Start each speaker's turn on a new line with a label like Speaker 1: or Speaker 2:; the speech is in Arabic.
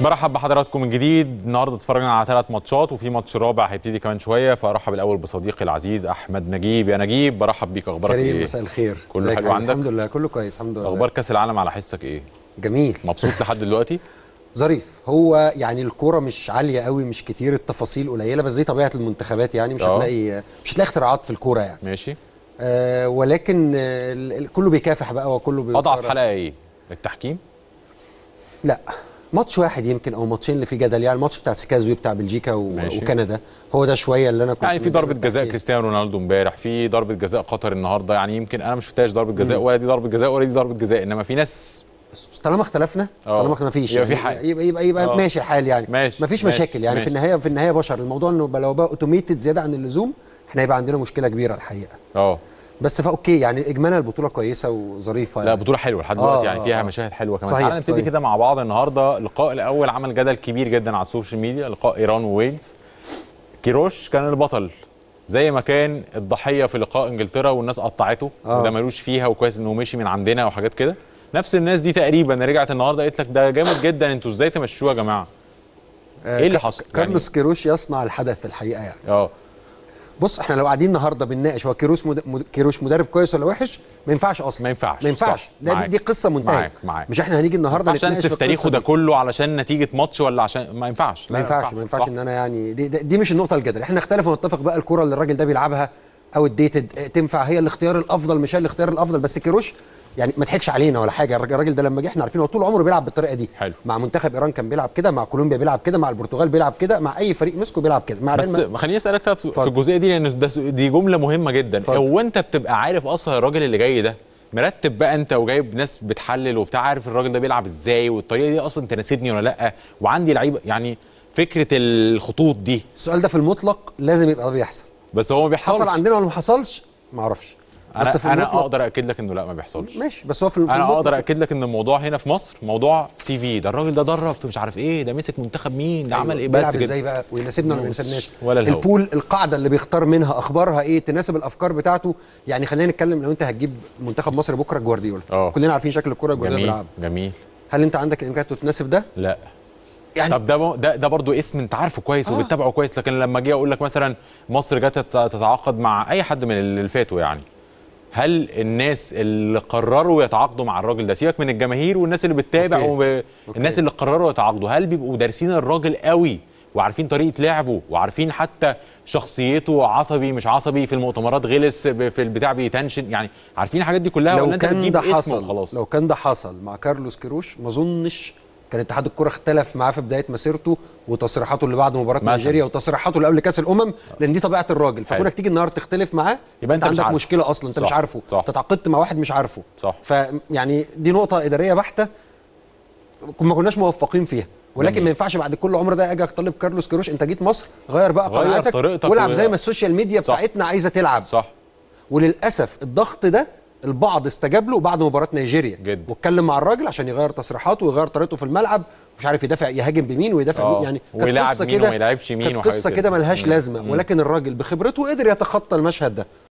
Speaker 1: برحب بحضراتكم من جديد. النهارده اتفرجنا على ثلاث ماتشات وفي ماتش رابع هيبتدي كمان شوية فأرحب الأول بصديقي العزيز أحمد نجيب. يا نجيب برحب بيك. أخبارك
Speaker 2: كريم
Speaker 1: إيه؟
Speaker 2: مساء الخير.
Speaker 1: كله حلو عندك؟
Speaker 2: الحمد لله كله كويس الحمد لله.
Speaker 1: أخبار كأس العالم على حسك إيه؟
Speaker 2: جميل.
Speaker 1: مبسوط لحد دلوقتي؟
Speaker 2: ظريف. هو يعني الكوره مش عالية قوي مش كتير التفاصيل قليلة بس دي طبيعة المنتخبات يعني مش
Speaker 1: آه.
Speaker 2: هتلاقي مش هتلاقي اختراعات في الكوره يعني.
Speaker 1: ماشي.
Speaker 2: آه ولكن آه كله بيكافح بقى وكله.
Speaker 1: أضعف حلقة إيه؟ التحكيم؟
Speaker 2: لا. ماتش واحد يمكن أو ماتشين اللي فيه جدل يعني الماتش بتاع سكازوي بتاع بلجيكا و... وكندا. هو ده شوية اللي أنا كنت
Speaker 1: يعني في
Speaker 2: ضربة
Speaker 1: جزاء. كريستيانو رونالدو امبارح في ضربة جزاء قطر النهارده. يعني يمكن أنا ما شفتهاش ضربة جزاء ولا دي ضربة جزاء ولا دي ضربة جزاء. إنما في ناس
Speaker 2: طالما اختلفنا
Speaker 1: آه.
Speaker 2: طالما ما فيش
Speaker 1: يبقى في
Speaker 2: يعني
Speaker 1: حاجة.
Speaker 2: يبقى يبقى, يبقى
Speaker 1: آه.
Speaker 2: ماشي الحال يعني.
Speaker 1: ماشي،
Speaker 2: ما فيش
Speaker 1: ماشي،
Speaker 2: مشاكل يعني.
Speaker 1: ماشي.
Speaker 2: في النهاية في النهاية بشر. الموضوع إنه لو بقى automated زيادة عن اللزوم إحنا هيبقى عندنا مشكلة كبيرة الحقيقة.
Speaker 1: آه.
Speaker 2: بس ف okay يعني اجمالا البطولة كويسة وظريفة
Speaker 1: لا
Speaker 2: يعني.
Speaker 1: بطولة حلوة لحد
Speaker 2: آه،
Speaker 1: دلوقتي يعني
Speaker 2: آه،
Speaker 1: فيها
Speaker 2: آه.
Speaker 1: مشاهد حلوة كمان
Speaker 2: صحيح،
Speaker 1: تعالى نبتدي. كده مع بعض النهارده اللقاء الأول عمل جدل كبير جدا على ال social media لقاء إيران وويلز كيروش كان البطل زي ما كان الضحية في لقاء إنجلترا والناس قطعته
Speaker 2: آه.
Speaker 1: وده ملوش فيها وكويس إنه مشي من عندنا وحاجات كده نفس الناس دي تقريبا رجعت النهارده قالت لك ده جامد جدا أنتوا إزاي تمشوه يا جماعة
Speaker 2: آه،
Speaker 1: إيه اللي حصل؟
Speaker 2: كارلوس كيروش يصنع الحدث الحقيقة يعني
Speaker 1: آه
Speaker 2: بص إحنا لو قاعدين النهارده بنناقش هو كيروش مد... مد... كيروش مدرب كويس ولا وحش ما ينفعش أصلا
Speaker 1: ما ينفعش،
Speaker 2: ما ينفعش ده دي,
Speaker 1: معاك.
Speaker 2: دي قصة منتهية
Speaker 1: معاك، معاك.
Speaker 2: مش إحنا هنيجي النهارده
Speaker 1: عشان في تاريخه ده. كله علشان نتيجة ماتش ولا عشان ما ينفعش
Speaker 2: ما ينفعش ما ينفعش. إن أنا يعني دي, دي, دي مش النقطة الجدل إحنا نختلف ونتفق بقى الكره اللي الراجل ده بيلعبها outdated تنفع هي الاختيار الأفضل مش هي الاختيار الأفضل بس كيروش يعني ما تضحكش علينا ولا حاجة. الراجل ده لما جه إحنا عارفين هو طول عمره بيلعب بالطريقة دي.
Speaker 1: حلو.
Speaker 2: مع منتخب إيران كان بيلعب كده مع كولومبيا بيلعب كده مع البرتغال بيلعب كده مع أي فريق مسكه بيلعب كده. مع
Speaker 1: بس
Speaker 2: ريال
Speaker 1: خليني أسألك في. الجزئية دي لأن ده دي جملة مهمة جدا. هو أنت بتبقى عارف أصلا الراجل اللي جاي ده؟ مرتب بقى أنت وجايب ناس بتحلل وبتاع عارف الراجل ده بيلعب إزاي والطريقة دي أصلا تناسبني ولا لأ؟ وعندي لعيبة يعني فكرة الخطوط دي.
Speaker 2: السؤال ده في المطلق لازم يبقى بيحصل.
Speaker 1: بس هو ما بيحصلش.
Speaker 2: حصل عندنا ولا ما حصلش؟ ما أعرفش.
Speaker 1: أنا
Speaker 2: بس في
Speaker 1: أنا
Speaker 2: المطلق
Speaker 1: أقدر أكد لك إنه لا ما بيحصلش.
Speaker 2: ماشي بس هو في
Speaker 1: أنا
Speaker 2: المطلق
Speaker 1: أقدر أكد لك إن الموضوع هنا في مصر موضوع سي في ده الراجل ده درب في مش عارف إيه ده مسك منتخب مين ده عمل إيه بس كده
Speaker 2: إزاي؟ بقى؟ ويناسبنا ولا ما يناسبناش
Speaker 1: ولا.
Speaker 2: البول القاعدة اللي بيختار منها أخبارها إيه تناسب الأفكار بتاعته. يعني خلينا نتكلم لو أنت هتجيب منتخب مصر بكرة جوارديولا.
Speaker 1: آه.
Speaker 2: كلنا عارفين شكل الكرة جوارديولا
Speaker 1: جميل
Speaker 2: بيلعب.
Speaker 1: جميل.
Speaker 2: هل أنت عندك الامكانيات تناسب ده؟
Speaker 1: لا.
Speaker 2: يعني
Speaker 1: طب ده ده ده برضه اسم أنت عارفه كويس
Speaker 2: آه.
Speaker 1: وبتتابعه كويس لكن لما أجي أقول لك مثلا مصر جت تت- تتعاقد مع أي حد من اللي فاتوا يعني. هل الناس اللي قرروا يتعاقدوا مع الراجل ده سيبك من الجماهير والناس اللي بتتابع
Speaker 2: okay.
Speaker 1: وب...
Speaker 2: okay.
Speaker 1: الناس اللي قرروا يتعاقدوا هل بيبقوا دارسين الراجل قوي وعارفين طريقة لعبه وعارفين حتى شخصيته عصبي مش عصبي في المؤتمرات غلس في البتاع بيتنشن يعني عارفين الحاجات دي كلها ولا
Speaker 2: لو
Speaker 1: أنت
Speaker 2: كان
Speaker 1: بتجيب
Speaker 2: ده حصل
Speaker 1: وخلاص
Speaker 2: لو كان ده حصل مع كارلوس كيروش ما أظنش كان اتحاد الكرة اختلف معاه في بداية مسيرته وتصريحاته اللي بعد
Speaker 1: مباراة.
Speaker 2: نيجيريا وتصريحاته اللي قبل كأس الأمم لأن دي طبيعة الراجل. فكونك تيجي النهارده تختلف معاه
Speaker 1: يبقى أنت مش
Speaker 2: عندك
Speaker 1: عارفه.
Speaker 2: مشكلة أصلا أنت
Speaker 1: صح،
Speaker 2: مش عارفه
Speaker 1: صح.
Speaker 2: تتعاقدت مع واحد مش عارفه
Speaker 1: صح.
Speaker 2: فيعني دي نقطة إدارية بحتة ما كناش موفقين فيها ولكن
Speaker 1: جميل.
Speaker 2: ما ينفعش بعد كل عمر ده أجي اطالب كارلوس كيروش أنت جيت مصر غير بقى
Speaker 1: غير طريقتك
Speaker 2: والعب زي ما ال social media
Speaker 1: صح.
Speaker 2: بتاعتنا عايزة تلعب
Speaker 1: صح
Speaker 2: وللأسف الضغط ده البعض استجاب له بعد مباراة نيجيريا
Speaker 1: جدا.
Speaker 2: واتكلم مع الراجل عشان يغير تصريحاته ويغير طريقته في الملعب مش عارف يدافع يهاجم بمين ويدافع
Speaker 1: آه.
Speaker 2: بين يعني كانت
Speaker 1: مين
Speaker 2: كده-
Speaker 1: يلعبش مين
Speaker 2: كانت قصة
Speaker 1: كده.
Speaker 2: كده ملهاش. لازمة ولكن الراجل بخبرته قدر يتخطى المشهد ده